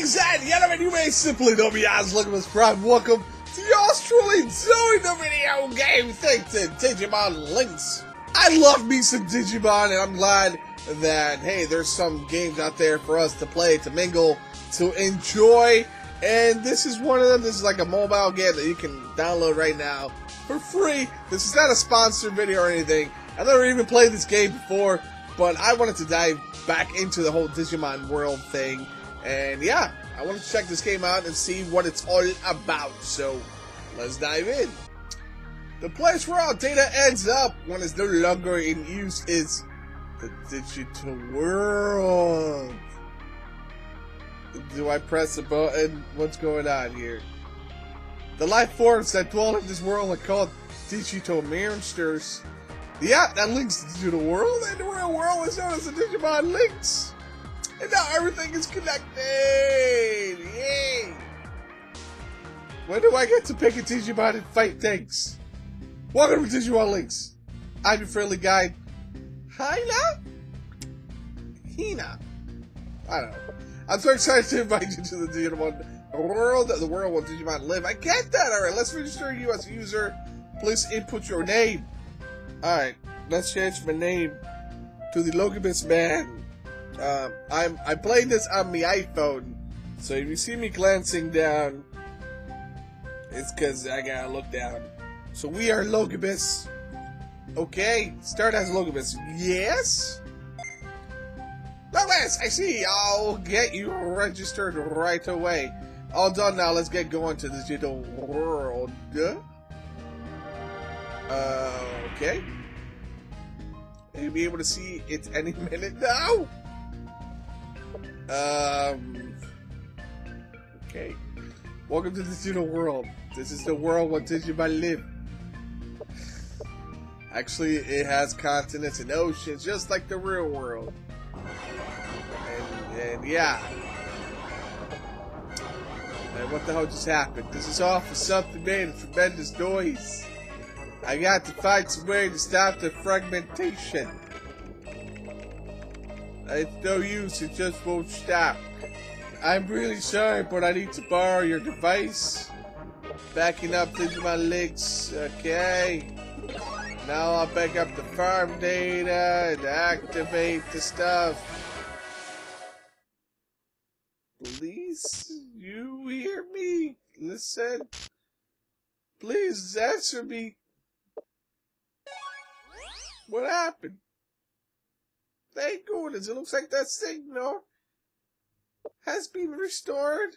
Ladies and gentlemen, you may simply know me as Logamus Prime. Welcome to yours truly doing the video game thing to Digimon Links. I love me some Digimon, and I'm glad that, hey, there's some games out there for us to play, to mingle, to enjoy. And this is one of them. This is like a mobile game that you can download right now for free. This is not a sponsored video or anything. I've never even played this game before, but I wanted to dive back into the whole Digimon world thing. And yeah, I wanted to check this game out and see what it's all about. So let's dive in. The place where all data ends up when it's no longer in use is the digital world. Do I press a button? What's going on here? The life forms that dwell in this world are called digital monsters. Yeah, that links to the world, and the real world is known as the Digimon links. And now everything is connected! Yay! When do I get to pick a Digimon and fight things? Welcome to Digimon Links. I'm your friendly guide, Hina? Hina. I don't know. I'm so excited to invite you to the Digimon world, the world where Digimon live. I get that! Alright, let's register you as a user. Please input your name. Alright, let's change my name to the Logamus Man. Um, I'm I'm playing this on my iPhone, so if you see me glancing down, it's because I gotta look down. So we are Logamus. Okay, start as Logamus. Yes? Logamus, I see. I'll get you registered right away. All done now, let's get going to the digital world. Uh, okay. You'll be able to see it any minute now. Um. Okay. Welcome to the digital world. This is the world where Digimon live. Actually, it has continents and oceans, just like the real world. And, and yeah. And what the hell just happened? This is all for something made a tremendous noise. I got to find some way to stop the fragmentation. It's no use, it just won't stop. I'm really sorry, but I need to borrow your device. Backing up into my legs, okay. Now I'll back up the farm data and activate the stuff. Please, you hear me? Listen. Please answer me. What happened? Thank goodness, it looks like that signal has been restored.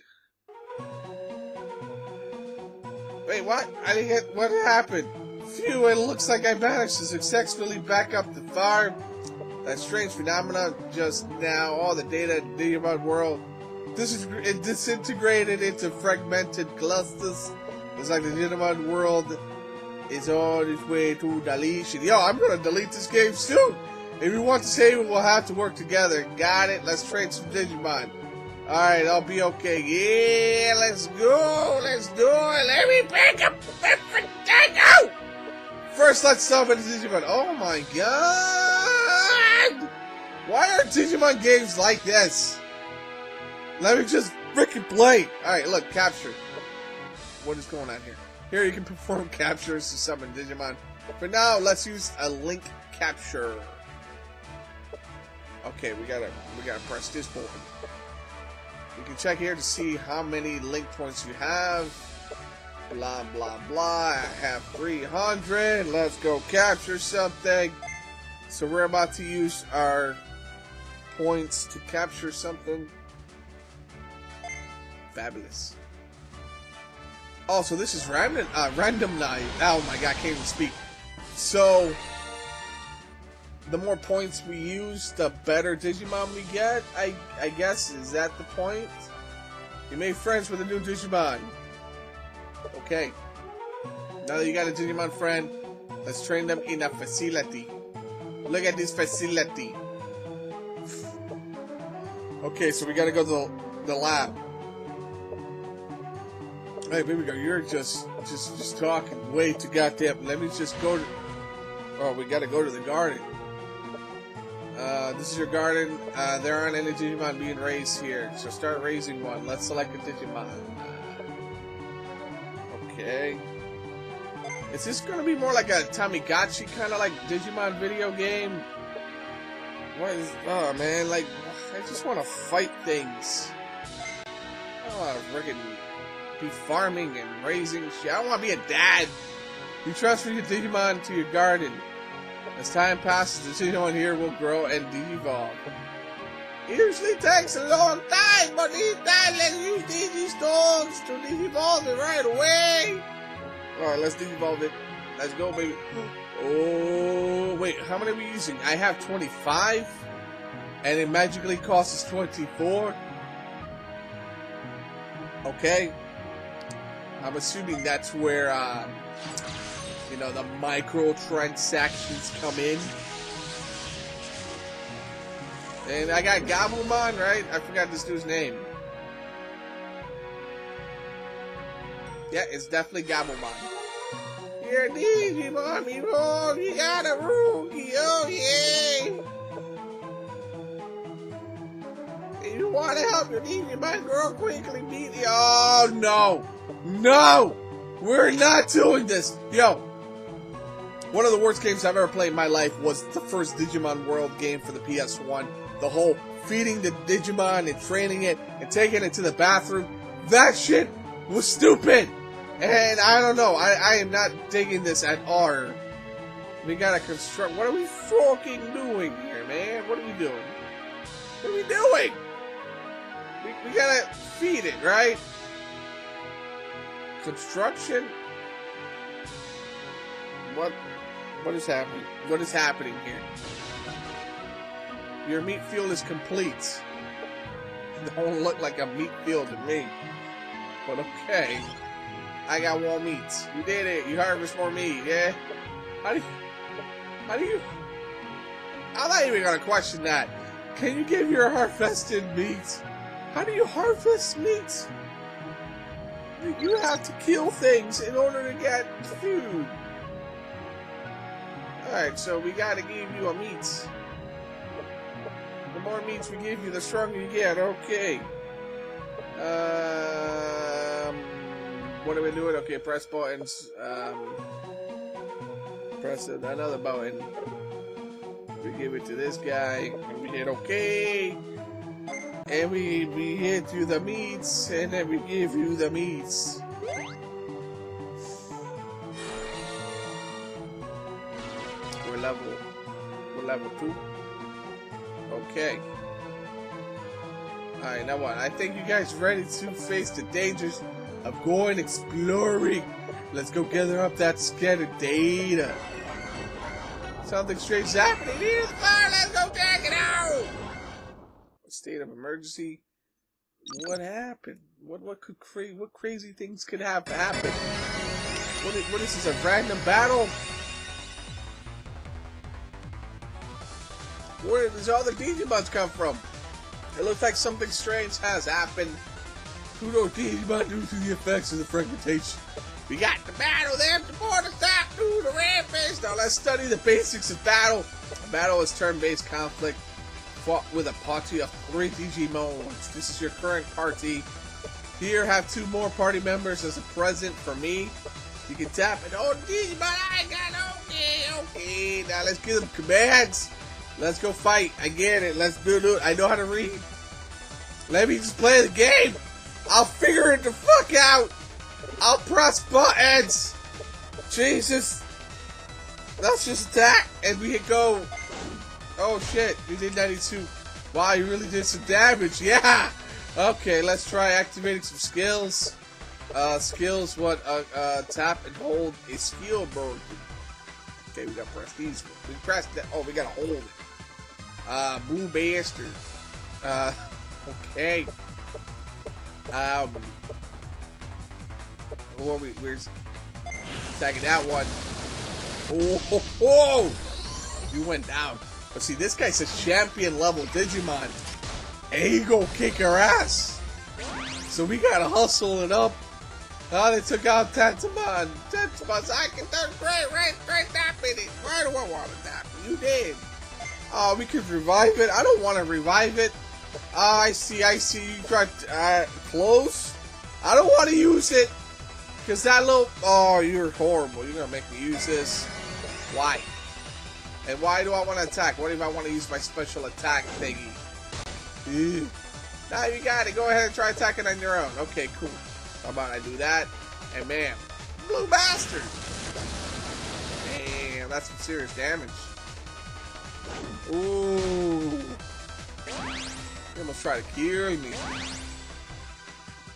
Wait, what? I didn't get what happened. Phew, it looks like I managed to successfully back up the farm. That strange phenomenon just now, all the data in the Digimon world. This is it disintegrated into fragmented clusters. It's like the Digimon world is on its way to deletion. Yo, I'm gonna delete this game soon. If we want to save it, we'll have to work together. Got it? Let's trade some Digimon. Alright, I'll be okay. Yeah, let's go. Let's do it. Let me pick up. Oh! First, let's summon Digimon. Oh my god! Why are Digimon games like this? Let me just freaking play. Alright, look, capture. What is going on here? Here you can perform captures to summon Digimon. For now, let's use a link capture. Okay, we gotta we gotta press this button. You can check here to see how many link points you have. Blah blah blah. I have 300. Let's go capture something. So we're about to use our points to capture something. Fabulous. Also, this is random. Uh, random night. Oh my god, I can't even speak. So the more points we use, the better Digimon we get. I I guess is that the point? You made friends with a new Digimon. Okay. Now that you got a Digimon friend, let's train them in a facility. Look at this facility. Okay, so we gotta go to the, lab. Hey, baby girl, you're just just just talking way too goddamn. Let me just go to. Oh, we gotta go to the garden. Uh, this is your garden. Uh, there aren't any Digimon being raised here, so start raising one. Let's select a Digimon. Okay. Is this gonna be more like a Tamagotchi kind of like Digimon video game? What is? Oh man, like I just want to fight things. I don't want to friggin' be farming and raising shit. I want to be a dad. You transfer your Digimon to your garden. As time passes, the Digimon here will grow and de-evolve. It usually takes a long time, but these guys let you use Digistones to de-evolve it right away. Alright, let's de-evolve it. Let's go, baby. Oh, wait, how many are we using? I have 25, and it magically costs us 24. Okay. I'm assuming that's where, uh, you know, the microtransactions come in. And I got Gabumon, right? I forgot this dude's name. Yeah, it's definitely Gabumon. You're Digimon, me roll, you got a rookie, oh yeah! If you want to help your Digimon grow quickly, beat the- Oh no! No! We're not doing this! Yo, one of the worst games I've ever played in my life was the first Digimon World game for the PS1. The whole feeding the Digimon and training it and taking it to the bathroom. That shit was stupid! And I don't know, I, I am not digging this at all. We gotta construct. What are we fucking doing here, man? What are we doing? What are we doing? We, we gotta feed it, right? Construction? What? What is happening? What is happening here? Your meat field is complete. It Don't look like a meat field to me. But okay. I got more meats. You did it. You harvest more meat, yeah? How do you... How do you... I'm not even gonna question that. Can you give your harvested meat? How do you harvest meat? You have to kill things in order to get food. Alright, so we gotta give you a meat. The more meats we give you, the stronger you get. Okay. Um, what are we doing? Okay, press buttons. Um, press another button. We give it to this guy, we hit OK. And we, we hit you the meats, and then we give you the meats. Level, level two. Okay. Alright, now what? I think you guys ready to face the dangers of going exploring. Let's go gather up that scattered data. Something strange is happening. Here's the fire. Let's go check it out. State of emergency. What happened? What what could cra- what crazy things could have happened? What is, what is this? A random battle? Where does all the Digimons come from? It looks like something strange has happened. Who Kudo Digimon due to the effects of the fragmentation. We got the battle there support us top through the rampage. Now let's study the basics of battle. A battle is turn-based conflict fought with a party of three Digimons. This is your current party. Here have two more party members as a present for me. You can tap it. Oh, Digimon, I got okay, okay. Now let's give them commands. Let's go fight. I get it. Let's do it. I know how to read. Let me just play the game. I'll figure it the fuck out. I'll press buttons. Jesus. Let's just attack and we hit go. Oh shit, we did 92. Wow, you really did some damage. Yeah. Okay, let's try activating some skills. Uh, skills, what? Uh, uh, tap and hold a skill mode. Okay, we got these. We press that. Oh, we gotta hold it. Uh, blue bastard. Uh, okay. Um, where we, where's attacking that one? Oh, ho, ho! you went down. But see, this guy's a champion level Digimon. Gonna kick our ass. So we gotta hustle it up. Oh, they took out Tatamon. Tatamon's I can turn great, right, right, tap in it. Why do I want to? You did. Oh, we could revive it. I don't want to revive it. Uh, I see, I see. You tried uh, close. I don't want to use it. Because that little... Oh, you're horrible. You're going to make me use this. Why? And why do I want to attack? What if I want to use my special attack thingy? Now you got it. Go ahead and try attacking on your own. Okay, cool. How about I do that? And man, blue bastard! Damn, that's some serious damage. Ooh. You almost try to kill me.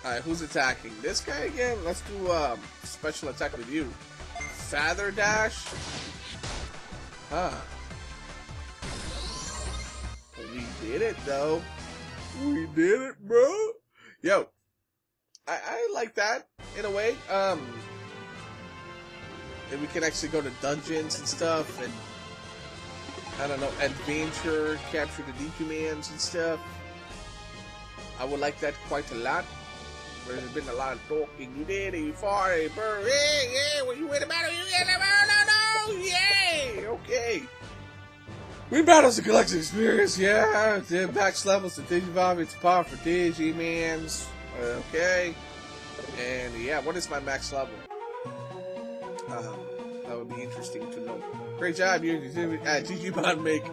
Alright, who's attacking? This guy again? Let's do um, special attack with you. Feather Dash? Huh. We did it, though. We did it, bro. Yo, I, I like that in a way. Um, and we can actually go to dungeons and stuff, and I don't know, adventure, capture the Digimans and stuff. I would like that quite a lot. There's been a lot of talking. You did it, you it, bird. Yeah, yeah, when you win the battle, you get the battle. No, no, yay. Okay. We battles a collective experience, yeah. The max levels to Digivolve, it's power for Digimans. Okay. And yeah, what is my max level? Um, that would be interesting to know. Great job, you did uh, Digimon make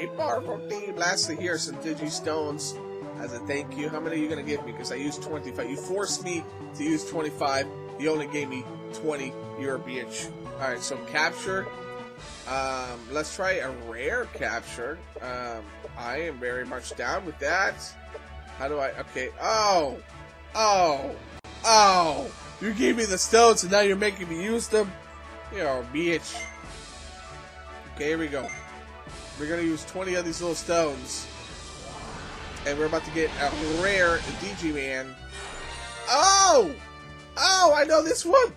a powerful team. Lastly, here are some Digistones as a thank you. How many are you going to give me? Because I used 25. You forced me to use 25. You only gave me 20. You're a bitch. Alright, so capture. Um, let's try a rare capture. Um, I am very much down with that. How do I... Okay. Oh! Oh! Oh! You gave me the stones and now you're making me use them? You're a bitch. Okay, here we go. We're gonna use 20 of these little stones. And we're about to get a rare Digiman. Oh! Oh, I know this one!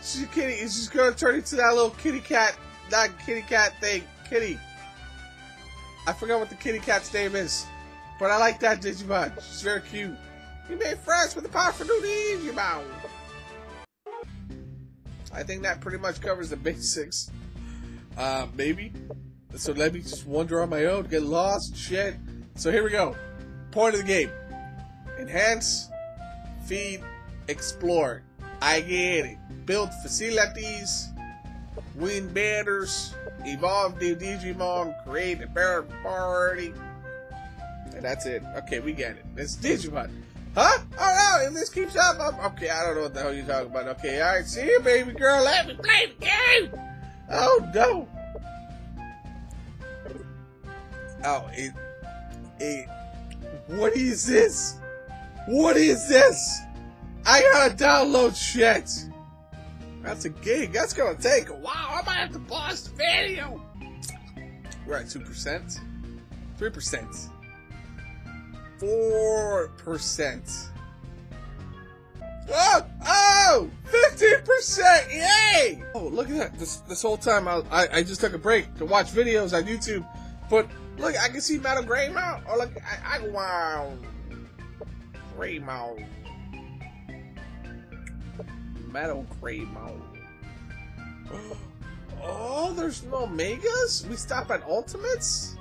She's kitty. Just gonna turn into that little kitty cat that kitty cat thing. Kitty. I forgot what the kitty cat's name is. But I like that Digimon. She's very cute. You made friends with the powerful new Digimon. I think that pretty much covers the basics. Uh, maybe. So let me just wander on my own, get lost, shit. So here we go. Point of the game. Enhance, feed, explore. I get it. Build facilities, win batters, evolve the Digimon, create a bear party. And that's it. Okay, we get it. It's Digimon. Huh? Oh no, if this keeps up, I'm, okay, I don't know what the hell you're talking about. Okay, alright, see you, baby girl. Let me play the game. Oh no. Oh, it, it, what is this? What is this? I gotta download shit. That's a gig. That's gonna take a while. I might have to pause the video. We're at 2%. 3%. 4%. Oh! Oh! 15%! Yay! Oh, look at that. This this whole time I, I, I just took a break to watch videos on YouTube. But look, I can see Metal Greymon. Oh, look, I, I wow. Greymon. Metal Greymon. Oh, there's no Megas? We stop at Ultimates?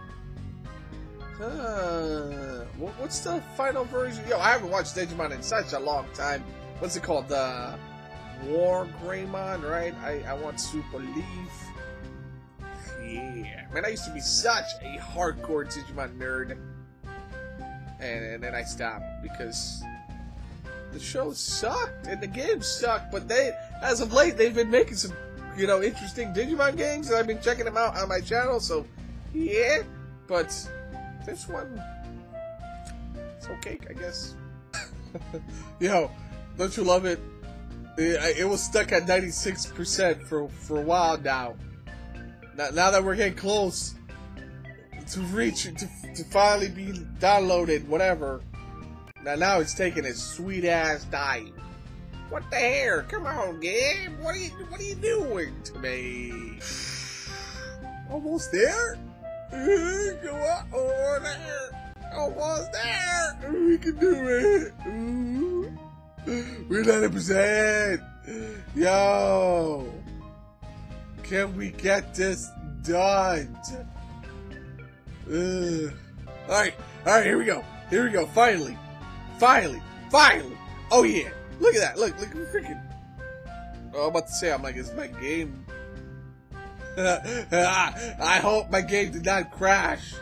Uh, what's the final version? Yo, I haven't watched Digimon in such a long time. What's it called? The War Greymon, right? I, I want Super Leaf. Yeah. Man, I used to be such a hardcore Digimon nerd. And, and then I stopped because the show sucked and the games sucked. But they, as of late, they've been making some, you know, interesting Digimon games, and I've been checking them out on my channel. So, yeah. But this one, it's okay, I guess. Yo, don't you love it? It, it was stuck at 96% for for a while now. Now, now that we're getting close to reach to, to finally be downloaded, whatever. Now, now it's taking its sweet ass time. What the hell? Come on, game. What are you What are you doing to me? Almost there. Go over there. Almost there. We can do it. We're 90%. Yo. Can we get this done? Ugh. All right, all right, here we go. Here we go. Finally, finally, finally. Oh yeah, look at that. Look, look, freaking. Oh, I'm about to say, I'm like, it's my game? I hope my game did not crash.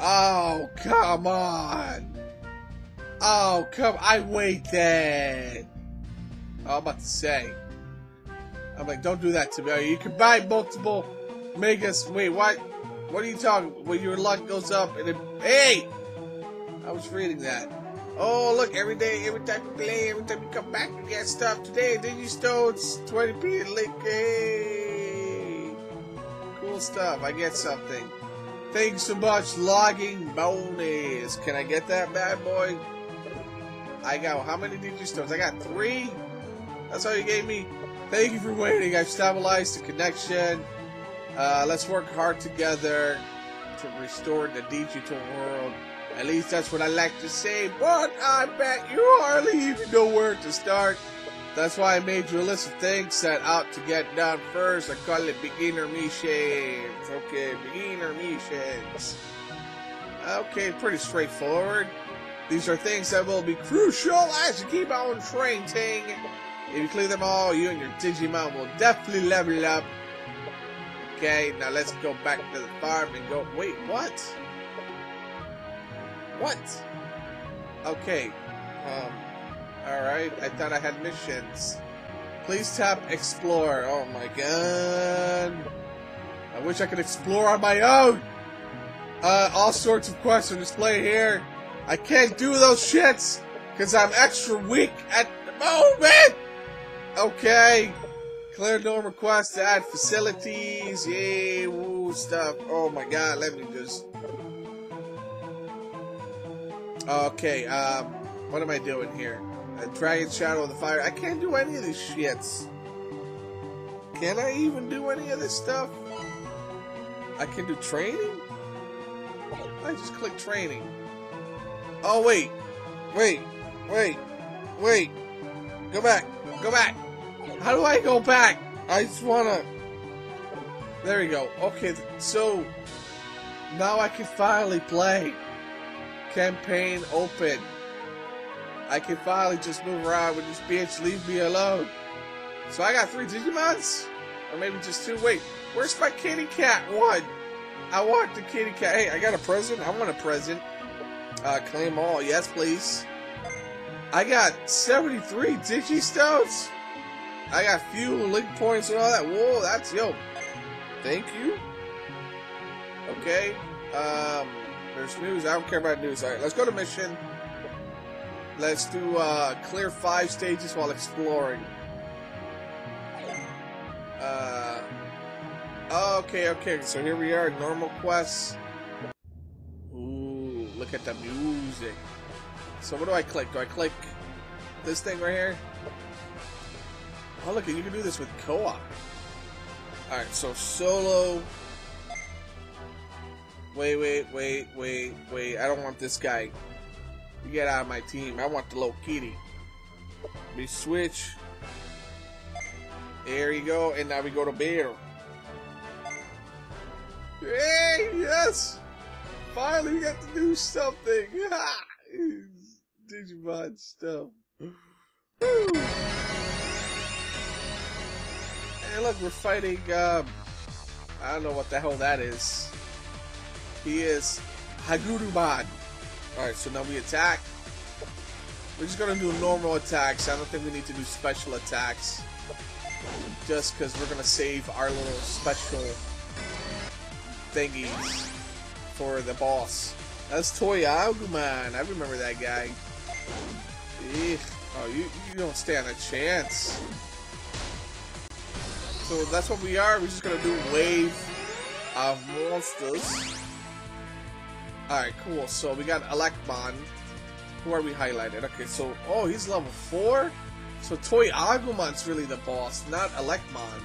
Oh, come on. Oh, come. I waited. Oh, I'm about to say. I'm like, don't do that to me. Oh, you can buy multiple megas. Wait, what? What are you talking? When your luck goes up and it. Hey! I was reading that. Oh, look, every day, every time you play, every time you come back, you get stuff. Today, Digistones, 20p link. Hey! Cool stuff. I get something. Thanks so much, logging bonus. Can I get that bad boy? I got, how many Digistones? I got three? That's all you gave me? Thank you for waiting. I've stabilized the connection. Uh, let's work hard together to restore the digital world. At least that's what I like to say, but I bet you hardly even know where to start. That's why I made you a list of things set out to get done first. I call it beginner missions. Okay, beginner missions. Okay, pretty straightforward. These are things that will be crucial as you keep on training. If you clear them all, you and your Digimon will definitely level up. Okay, now let's go back to the farm and go. Wait, what? What? Okay. Um. Alright, I thought I had missions. Please tap explore. Oh my god. I wish I could explore on my own. Uh, all sorts of quests are displayed here. I can't do those shits because I'm extra weak at the moment. Okay. Clear no request to add facilities. Yay, woo, stuff. Oh my god, let me just. Okay, um, what am I doing here? A Dragon Shadow of the Fire. I can't do any of these shits. Can I even do any of this stuff? I can do training? I just click training. Oh, wait. Wait. Wait. Wait. Go back. Go back. How do I go back? I just wanna... There we go. Okay, so... Now I can finally play. Campaign open. I can finally just move around with this bitch. Leave me alone. So I got three Digimons? Or maybe just two? Wait, where's my kitty cat? One. I want the kitty cat. Hey, I got a present. I want a present. Uh, claim all. Yes, please. I got 73 Digistones. I got fuel, link points, and all that. Whoa, that's yo. Thank you. Okay. Um, there's news. I don't care about news. All right, let's go to mission. Let's do uh, clear five stages while exploring. Uh, okay, okay. So here we are. Normal quests. The music. So what do I click? Do I click this thing right here? Oh, look, you can do this with co-op. Alright, so solo. Wait, wait, wait, wait, wait. I don't want this guy. You get out of my team. I want the little kitty. We switch. There you go. And now we go to bear. Hey, yes! Finally, we got to do something. Digimon stuff. Hey, look, we're fighting, um, I don't know what the hell that is. He is Hagurumon. Alright, so now we attack. We're just gonna do normal attacks. I don't think we need to do special attacks. Just because we're gonna save our little special thingies for the boss. That's Toy Agumon. I remember that guy. Oh, you, you don't stand a chance. So that's what we are. We're just gonna do wave of monsters. Alright, cool. So we got Elecmon. Who are we highlighted? Okay, so, oh, he's level 4? So Toy Agumon's really the boss, not Elecmon.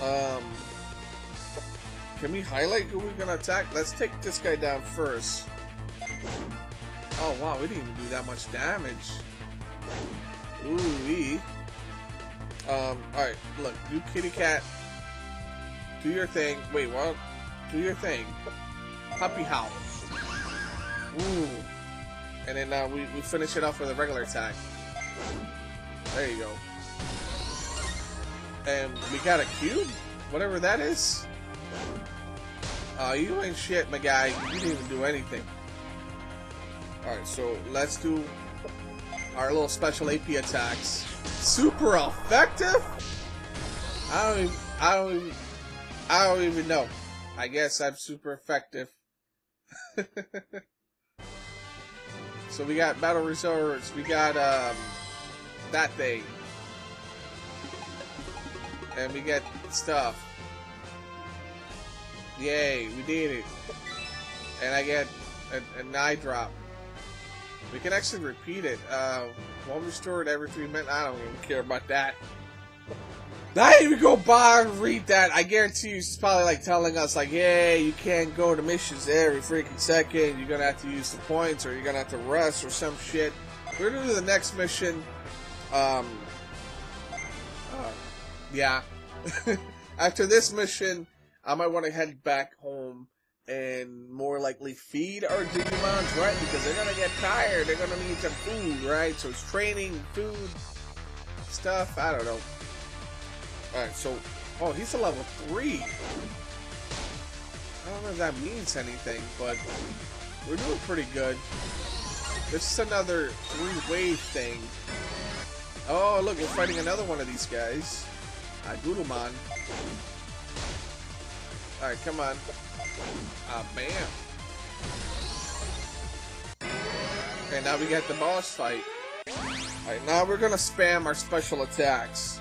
Um, can we highlight who we're gonna attack? Let's take this guy down first. Oh wow, we didn't even do that much damage. Ooh wee. Um, alright, look, you kitty cat. Do your thing. Wait, what? do your thing. Puppy Howl. Ooh. And then uh, we, we finish it off with a regular attack. There you go. And we got a cube? Whatever that is. Oh, you ain't shit, my guy. You didn't even do anything. Alright, so let's do our little special AP attacks. Super effective? I don't even, I don't even, I don't even know. I guess I'm super effective. so we got battle resorts, we got um that thing. And we get stuff. Yay, we did it. And I get a, a eye drop. We can actually repeat it. Uh, one restored every three minutes. I don't even care about that. I even go by and read that. I guarantee you, it's probably like telling us, like, "Yeah, you can't go to missions every freaking second. You're gonna have to use the points, or you're gonna have to rest, or some shit." We're gonna do the next mission. Um, uh, yeah. After this mission, I might want to head back home and more likely feed our Digimons, right? Because they're gonna get tired. They're gonna need some food, right? So it's training, food, stuff. I don't know. Alright, so... Oh, he's a level 3. I don't know if that means anything, but we're doing pretty good. This is another three-wave thing. Oh, look, we're fighting another one of these guys. Agurumon. Alright, come on. Ah, bam. Okay, now we got the boss fight. Alright, now we're gonna spam our special attacks.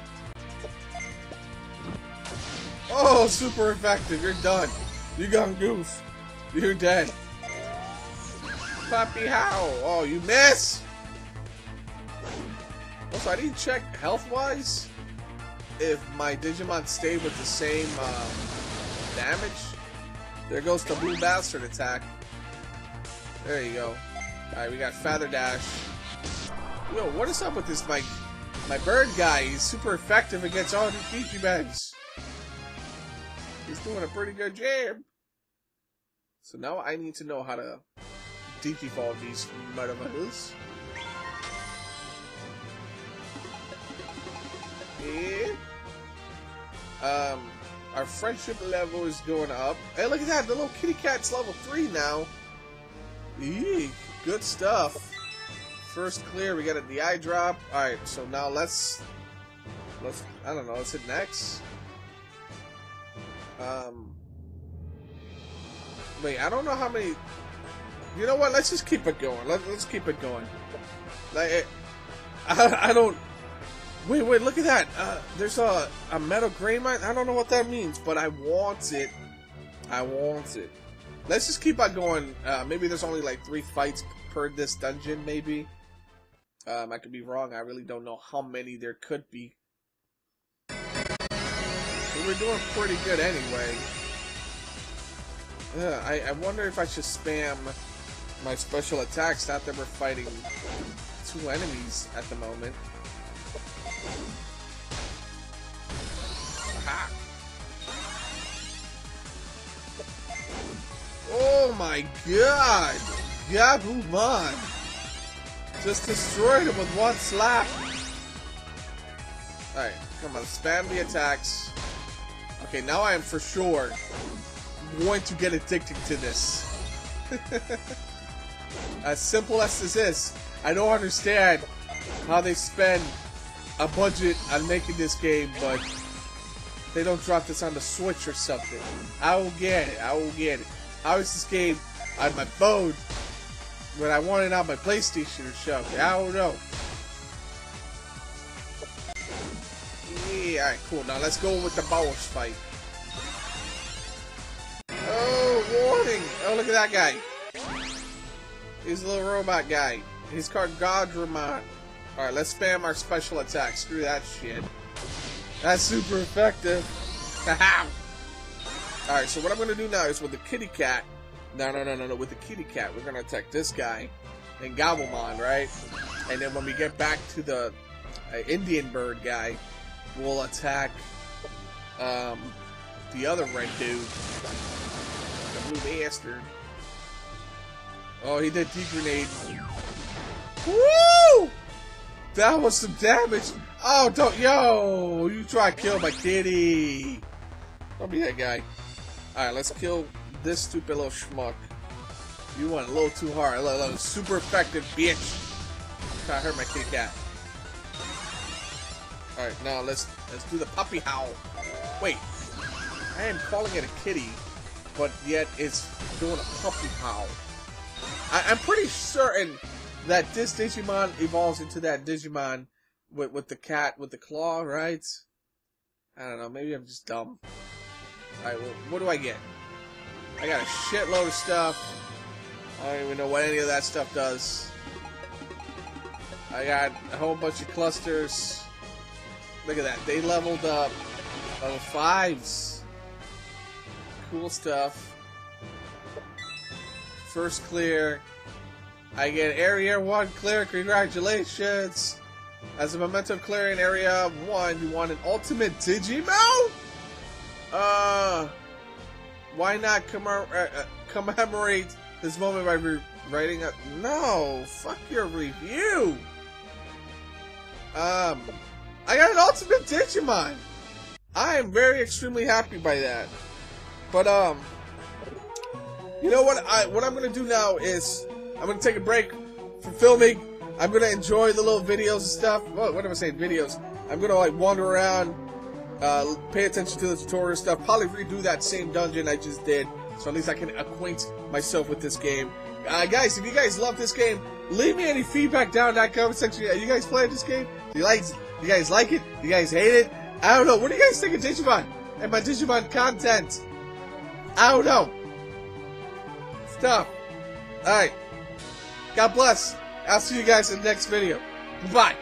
Oh, super effective. You're done. You gone goof. You're dead. Puppy how? Oh, you miss. Also, I didn't check health-wise if my Digimon stayed with the same um, damage. There goes the Blue Bastard attack. There you go. Alright, we got Feather Dash. Yo, what is up with this, my, my bird guy? He's super effective against all the Digimons. He's doing a pretty good job. So now I need to know how to devolve these motherfuckers. Yeah. Um, our friendship level is going up. Hey, look at that! The little kitty cat's level 3 now. Eee, good stuff. First clear, we got it, the eye drop. Alright, so now let's... Let's... I don't know, let's hit next. Um... Wait, I don't know how many... You know what? Let's just keep it going. Let, let's keep it going. Like, I, I don't... Wait, wait, look at that. Uh, there's a, a metal gray mine. I don't know what that means, but I want it. I want it. Let's just keep on going. Uh, maybe there's only like three fights per this dungeon, maybe. Um, I could be wrong. I really don't know how many there could be. But we're doing pretty good anyway. Uh, I, I wonder if I should spam my special attacks, not that we're fighting two enemies at the moment. Aha. Oh my god! Gabumon! Just destroyed him with one slap! Alright, come on, spam the attacks. Okay, now I am for sure going to get addicted to this. as simple as this is, I don't understand how they spend a budget on making this game, but they don't drop this on the Switch or something. I will get it. I will get it. How is this game on my phone when I want it on my PlayStation or something? I don't know. Yeah, alright, cool. Now let's go with the boss fight. Oh, warning! Oh, look at that guy. He's a little robot guy. He's called Guardromon. Alright, let's spam our special attack. Screw that shit. That's super effective. Alright, so what I'm to do now is with the kitty cat. No, no, no, no, no. With the kitty cat, we're to attack this guy. And Gobblemon, right? And then when we get back to the uh, Indian bird guy, we'll attack um, the other red dude. The blue bastard. Oh, he did D-grenade. Woo! That was some damage. Oh, don't, yo! You try to kill my kitty. Don't be that guy. Alright, let's kill this stupid little schmuck. You went a little too hard. Look, look, super effective, bitch. Try to hurt my kitty cat. Alright, now let's let's do the puppy howl. Wait. I am calling it a kitty, but yet it's doing a puppy howl. I, I'm pretty certain that this Digimon evolves into that Digimon with with the cat with the claw, right? I don't know. Maybe I'm just dumb. All right, well, what do I get? I got a shitload of stuff. I don't even know what any of that stuff does. I got a whole bunch of clusters. Look at that. They leveled up. Level fives. Cool stuff. First clear. I get area 1 clear. Congratulations. As a memento of clearing area 1, you want an ultimate Digimon? Uh, why not commemorate, uh, uh, commemorate this moment by writing a... No, fuck your review. Um, I got an ultimate Digimon. I am very extremely happy by that. But um, you know what? I what I'm gonna do now is I'm gonna take a break from filming. I'm gonna enjoy the little videos and stuff. What, what am I saying? Videos. I'm gonna like wander around, uh, pay attention to the tutorial stuff. Probably redo that same dungeon I just did, so at least I can acquaint myself with this game. Uh, guys, if you guys love this game, leave me any feedback down in that comment section. Are you guys playing this game? Do you like? Do you guys like it? Do you guys hate it? I don't know. What do you guys think of Digimon and my Digimon content? I don't know. Stuff. Alright. God bless. I'll see you guys in the next video. Bye.